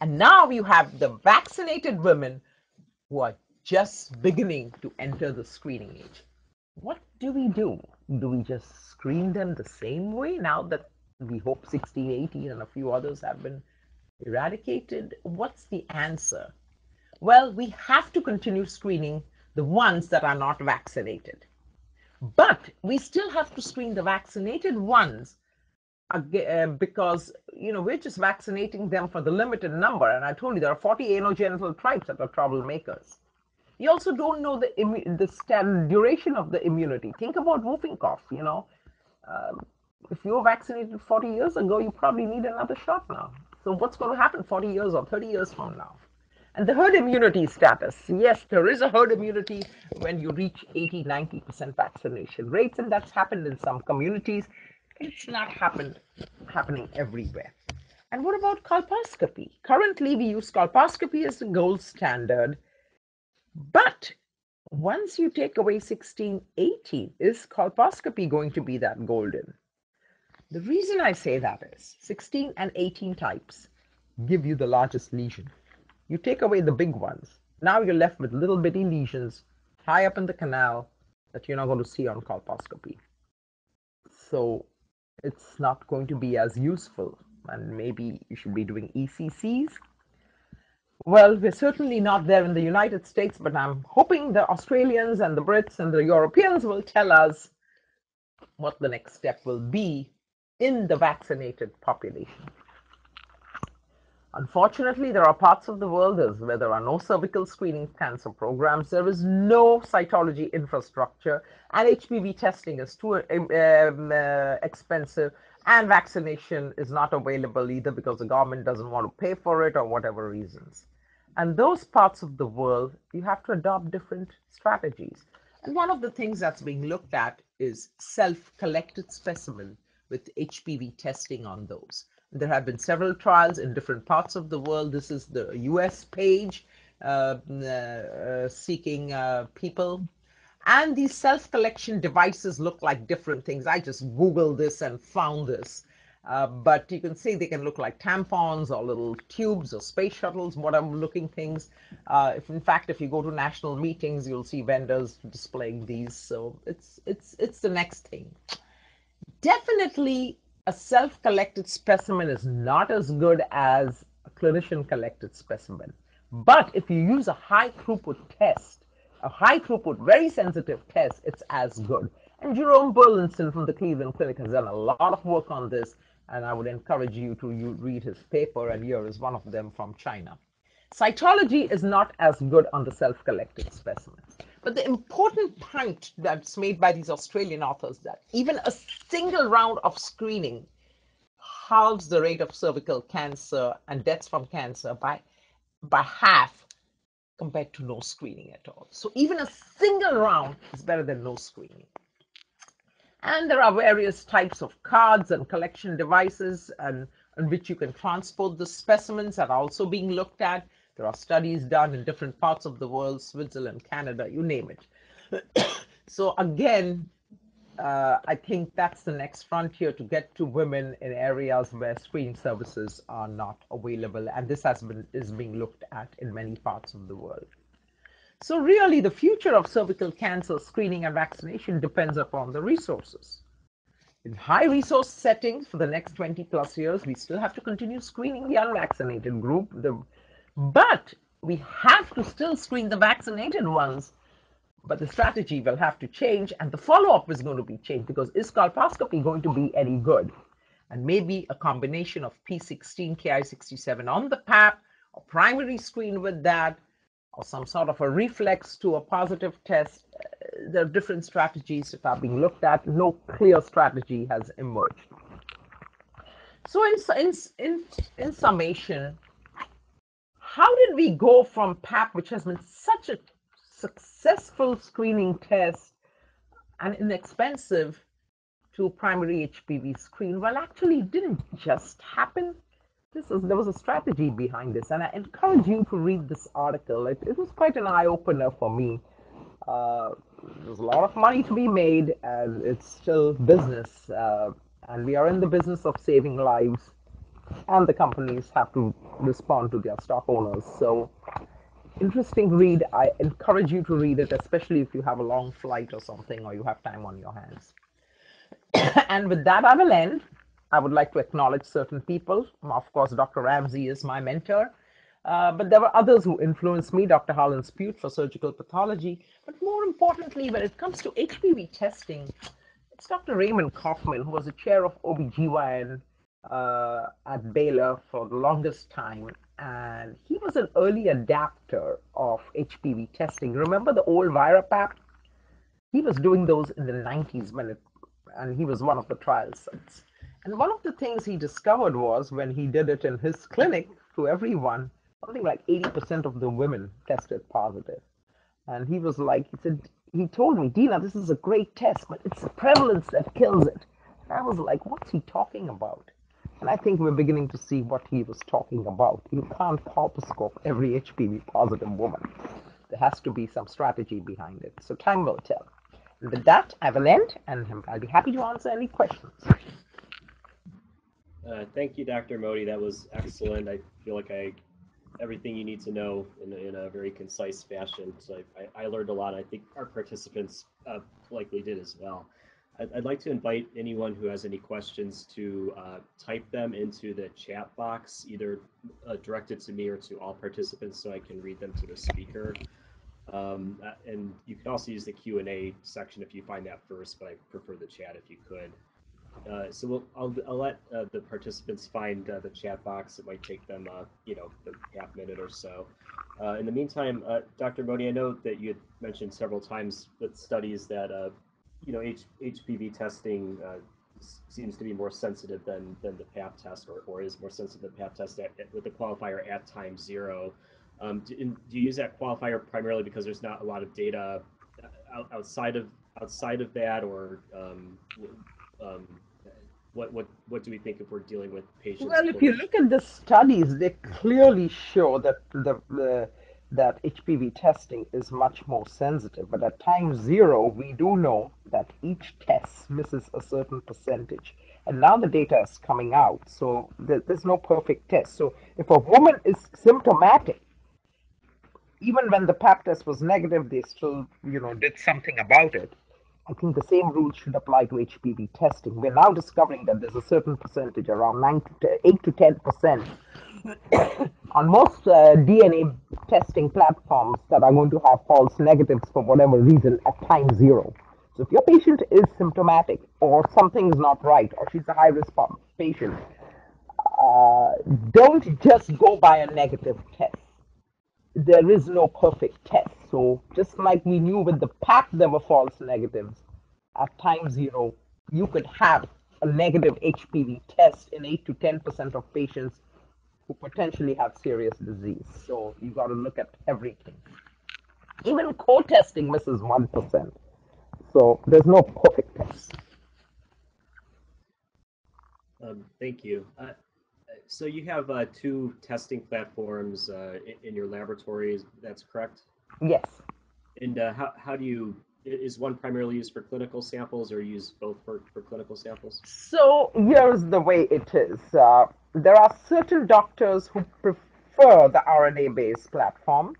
Speaker 2: And now you have the vaccinated women who are just beginning to enter the screening age. What do we do? Do we just screen them the same way now that we hope 16, 18, and a few others have been eradicated? What's the answer? Well, we have to continue screening the ones that are not vaccinated. But we still have to screen the vaccinated ones uh, because you know we're just vaccinating them for the limited number and i told you there are 40 anogenital tribes that are troublemakers you also don't know the the duration of the immunity think about whooping cough you know um, if you were vaccinated 40 years ago you probably need another shot now so what's going to happen 40 years or 30 years from now and the herd immunity status yes there is a herd immunity when you reach 80 90% vaccination rates and that's happened in some communities it's not happened happening everywhere. And what about colposcopy? Currently, we use colposcopy as the gold standard. But once you take away 16, 18, is colposcopy going to be that golden? The reason I say that is 16 and 18 types give you the largest lesion. You take away the big ones. Now you're left with little bitty lesions high up in the canal that you're not going to see on colposcopy. So it's not going to be as useful and maybe you should be doing ECCs. Well, we're certainly not there in the United States, but I'm hoping the Australians and the Brits and the Europeans will tell us what the next step will be in the vaccinated population. Unfortunately, there are parts of the world where there are no cervical screening cancer programs. There is no cytology infrastructure, and HPV testing is too um, uh, expensive, and vaccination is not available either because the government doesn't want to pay for it or whatever reasons. And those parts of the world, you have to adopt different strategies. And one of the things that's being looked at is self collected specimen with HPV testing on those. There have been several trials in different parts of the world. This is the US page uh, uh, seeking uh, people. And these self collection devices look like different things. I just Googled this and found this. Uh, but you can see they can look like tampons or little tubes or space shuttles, whatever looking things. Uh, if in fact, if you go to national meetings, you'll see vendors displaying these. So it's it's it's the next thing. Definitely a self-collected specimen is not as good as a clinician-collected specimen. But if you use a high throughput test, a high throughput, very sensitive test, it's as good. And Jerome Belinson from the Cleveland Clinic has done a lot of work on this, and I would encourage you to read his paper, and here is one of them from China. Cytology is not as good on the self-collected specimens. But the important point that's made by these Australian authors that even a single round of screening halves the rate of cervical cancer and deaths from cancer by by half compared to no screening at all. So even a single round is better than no screening. And there are various types of cards and collection devices and in which you can transport the specimens that are also being looked at. There are studies done in different parts of the world, Switzerland, Canada, you name it. so again, uh, I think that's the next frontier to get to women in areas where screening services are not available, and this has been is being looked at in many parts of the world. So really, the future of cervical cancer screening and vaccination depends upon the resources. In high resource settings for the next 20 plus years, we still have to continue screening the unvaccinated group, the but we have to still screen the vaccinated ones. But the strategy will have to change, and the follow up is going to be changed because is colposcopy going to be any good? And maybe a combination of P16, Ki67 on the PAP, a primary screen with that, or some sort of a reflex to a positive test. Uh, there are different strategies that are being looked at. No clear strategy has emerged. So, in, in, in, in summation, how did we go from PAP, which has been such a successful screening test and inexpensive, to primary HPV screen? Well, actually, it didn't just happen. This was, there was a strategy behind this, and I encourage you to read this article. It, it was quite an eye opener for me. Uh, there's a lot of money to be made, and it's still business, uh, and we are in the business of saving lives and the companies have to respond to their stock owners. So, interesting read. I encourage you to read it, especially if you have a long flight or something, or you have time on your hands. and with that, I will end. I would like to acknowledge certain people. Of course, Dr. Ramzy is my mentor. Uh, but there were others who influenced me, Dr. Harlan Spjut for surgical pathology. But more importantly, when it comes to HPV testing, it's Dr. Raymond Kaufman, who was the chair of OBGYN uh, at Baylor for the longest time. And he was an early adapter of HPV testing. Remember the old ViraPap? He was doing those in the 90s when it, and he was one of the trial sites. And one of the things he discovered was when he did it in his clinic to everyone, something like 80% of the women tested positive. And he was like, he said, he told me, Dina, this is a great test, but it's the prevalence that kills it. And I was like, what's he talking about? And I think we're beginning to see what he was talking about. You can't colposcope every HPV positive woman. There has to be some strategy behind it. So time will tell. And with that, I will end, and I'll be happy to answer any questions.
Speaker 1: Uh, thank you, Dr. Mody. That was excellent. I feel like I everything you need to know in, in a very concise fashion. So I, I, learned a lot. I think our participants uh, likely did as well. I'd, I'd, like to invite anyone who has any questions to uh, type them into the chat box, either uh, directed to me or to all participants so I can read them to the speaker. Um, uh, and you can also use the Q&A section if you find that first, but I prefer the chat if you could. Uh, so we'll, I'll, I'll let uh, the participants find uh, the chat box. It might take them, uh, you know, a half minute or so. Uh, in the meantime, Dr. Mody, I know that you had mentioned several times with studies that, you know, H, HPV testing seems to be more sensitive than, than the PAP test or, or is more sensitive than PAP test at, at, with the qualifier at time zero. Um, do, do, you use that qualifier primarily because there's not a lot of data outside of outside of that, or um, um, what what what do we think if we're dealing with patients?
Speaker 2: Well, if you look at the studies, they clearly show that the, the that HPV testing is much more sensitive. But at time zero, we do know that each test misses a certain percentage. And now the data is coming out, so there's no perfect test. So if a woman is symptomatic, even when the pap test was negative, they still, you know, did something about it. I think the same rules should apply to HPV testing. We're now discovering that there's a certain percentage, around 9 to 8 to 10 percent, on most uh, DNA testing platforms that are going to have false negatives for whatever reason at time zero. So if your patient is symptomatic or something is not right or she's a high risk patient, uh, don't just go by a negative test. There is no perfect test. So just like we knew with the PAP there were false negatives, at time zero, you could have a negative HPV test in 8 to 10% of patients who potentially have serious disease. So you got to look at everything. Even co-testing misses 1%. So there's no perfect test.
Speaker 1: Um, thank you. Uh, so you have uh, two testing platforms uh, in, in, your laboratories. That's correct.
Speaker 2: Yes.
Speaker 1: And uh, how how do you is one primarily used for clinical samples or use both for, for clinical samples?
Speaker 2: So here's the way it is. Uh, there are certain doctors who prefer the RNA-based platform,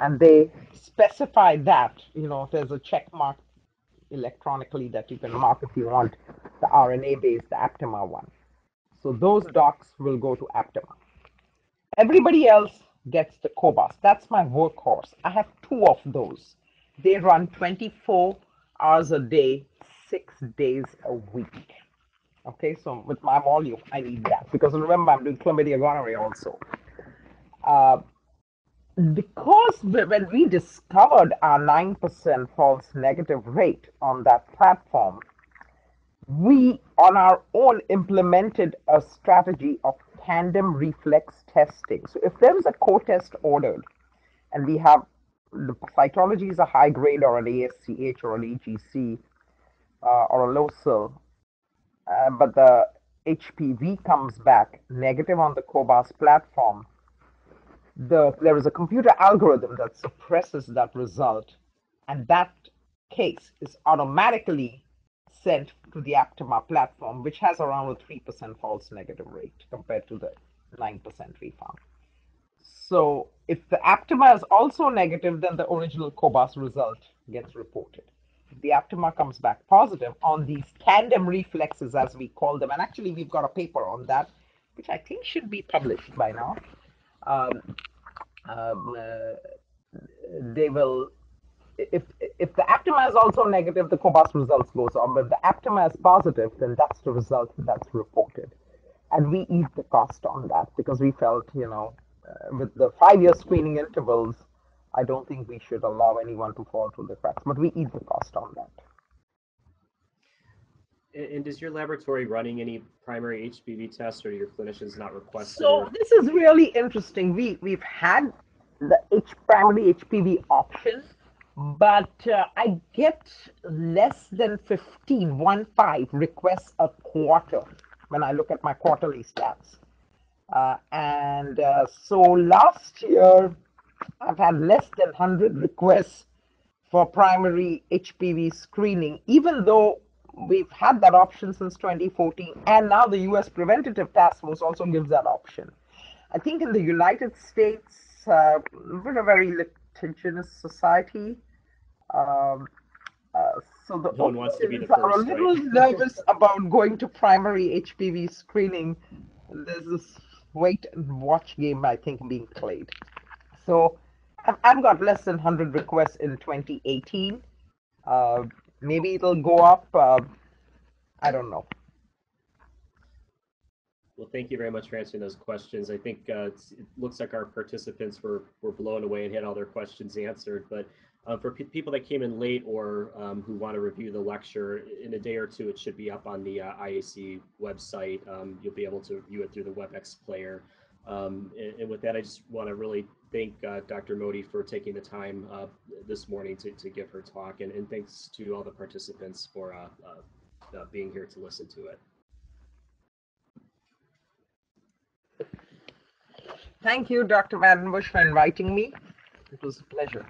Speaker 2: and they specify that you know there's a check mark electronically that you can mark if you want the RNA-based Aptima one. So those docs will go to Aptima. Everybody else gets the Cobas. That's my workhorse. I have two of those. They run 24 hours a day, six days a week. Okay, so with my volume, I need that because remember, I'm doing chlamydia gonorrhea also. Uh, because when we discovered our 9% false negative rate on that platform, we on our own implemented a strategy of tandem reflex testing. So if there is a co-test ordered and we have the cytology is a high grade or an ASCH or an EGC uh, or a low SIL, uh, but the HPV comes back negative on the COBAS platform, the, there is a computer algorithm that suppresses that result, and that case is automatically sent to the Aptima platform, which has around a 3% false negative rate compared to the 9% we found. So if the Aptima is also negative, then the original COBAS result gets reported. The Aptima comes back positive on these tandem reflexes, as we call them, and actually we've got a paper on that, which I think should be published by now. um, um, uh, they will if if the Aptima is also negative, the cobas results goes on. But if the Aptima is positive, then that's the result that's reported, and we eat the cost on that because we felt, you know, uh, with the five-year screening intervals, I don't think we should allow anyone to fall through the cracks. But we eat the cost on that.
Speaker 1: And is your laboratory running any primary HPV tests, or your clinicians not requested?
Speaker 2: So this is really interesting. We we've had the H primary HPV option, but uh, I get less than 15, one five requests a quarter when I look at my quarterly stats. Uh, and uh, so last year, I've had less than 100 requests for primary HPV screening, even though we've had that option since 2014, and now the US Preventative Task Force also gives that option. I think in the United States, uh, we're a very litigious society. Um, uh, so the
Speaker 1: one wants to be the
Speaker 2: first, are a
Speaker 1: right?
Speaker 2: little nervous about going to primary HPV screening. There's this wait and watch game, I think, being played. So I've, got less than 100 requests in 2018. Uh, maybe it'll go up. Uh, I don't know.
Speaker 1: Well, thank you very much for answering those questions. I think uh, it looks like our participants were, were blown away and had all their questions answered. But uh, for pe people that came in late or um, who want to review the lecture, in a day or two, it should be up on the uh, IAC website. Um, you'll be able to view it through the WebEx player. Um, and, and, with that, I just want to really thank uh, Dr. Mody for taking the time uh, this morning to, to give her talk. And, and thanks to all the participants for uh, uh, being here to listen to it.
Speaker 2: Thank you, Dr. VandenBussche, for inviting me. It was a pleasure.